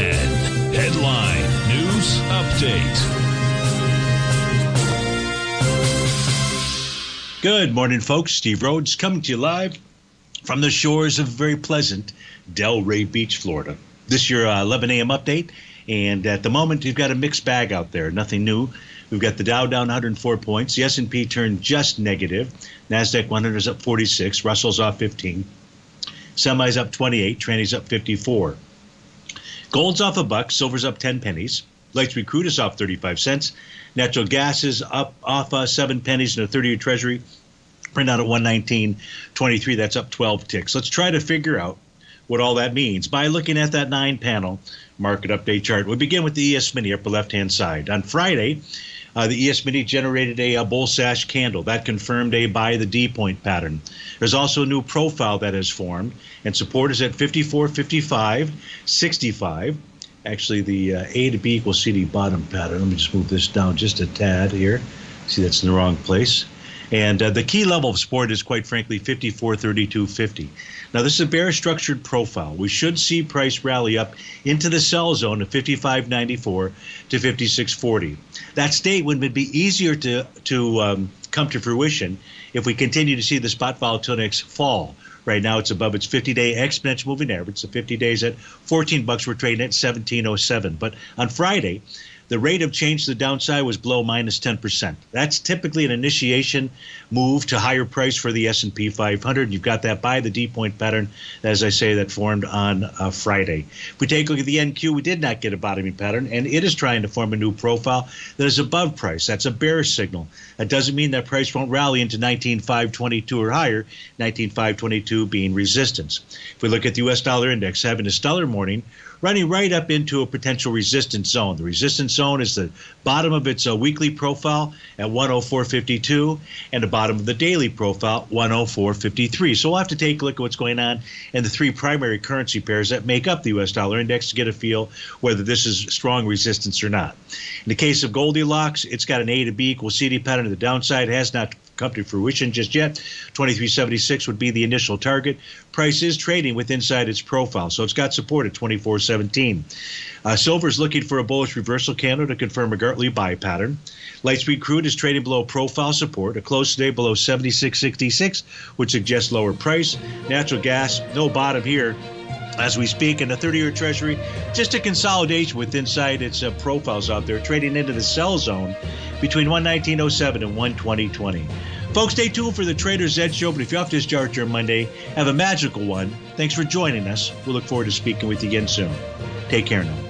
10. Headline News Update. Good morning, folks. Steve Rhodes coming to you live from the shores of very pleasant Delray Beach, Florida. This is your uh, 11 a.m. update, and at the moment you've got a mixed bag out there. Nothing new. We've got the Dow down 104 points. The S&P turned just negative. Nasdaq 100 is up 46. Russell's off 15. Semi's up 28. Tranny's up 54. Gold's off a buck. Silver's up 10 pennies. Light sweet crude is off 35 cents. Natural gas is up off uh, seven pennies in a 30-year Treasury. Print out at 119.23. That's up 12 ticks. Let's try to figure out what all that means by looking at that nine panel market update chart. We begin with the ES Mini upper left hand side. On Friday, uh, the ES Mini generated a, a, bull sash candle that confirmed a buy the D point pattern. There's also a new profile that has formed, and support is at 54, 55, 65. Actually, the uh, A to B equals CD bottom pattern. Let me just move this down just a tad here. See, that's in the wrong place. And uh, the key level of support is, quite frankly, 54, 32, 50. Now, this is a bear structured profile. We should see price rally up into the sell zone of 55.94 to 56.40. That state would be easier to, to um, come to fruition if we continue to see the spot volatility fall. Right now, it's above its 50-day exponential moving average. So 50 days at 14 bucks. We're trading at 1707. But on Friday, the rate of change to the downside was below minus 10%. That's typically an initiation move to higher price for the S&P 500. You've got that by the D point pattern, as I say, that formed on uh, Friday. If we take a look at the NQ, we did not get a bottoming pattern, and it is trying to form a new profile that is above price. That's a bearish signal. That doesn't mean that price won't rally into 19,522 or higher, 19,522 being resistance. If we look at the U.S. dollar index, having a stellar morning, running right up into a potential resistance zone. The resistance zone is the bottom of its uh, weekly profile at 104.52 and the bottom of the daily profile 104.53. So we'll have to take a look at what's going on in the three primary currency pairs that make up the U.S. dollar index to get a feel whether this is strong resistance or not. In the case of Goldilocks, it's got an A to B equals CD pattern to the downside. Has not come to fruition just yet. 2376 would be the initial target. Price is trading with inside its profile, so it's got support at 2417. Uh, silver is looking for a bullish reversal candle to confirm a Gartley buy pattern. Light sweet crude is trading below profile support. A close today below 76.66 would suggest lower price. Natural gas, no bottom here as we speak. And the 30 year Treasury, just a consolidation with inside its uh, profiles out there, trading into the sell zone between 119.07 and 120.20. Folks, stay tuned for the Trader's Edge show. But if you're off this chart during Monday, have a magical one. Thanks for joining us. We'll look forward to speaking with you again soon. Take care now.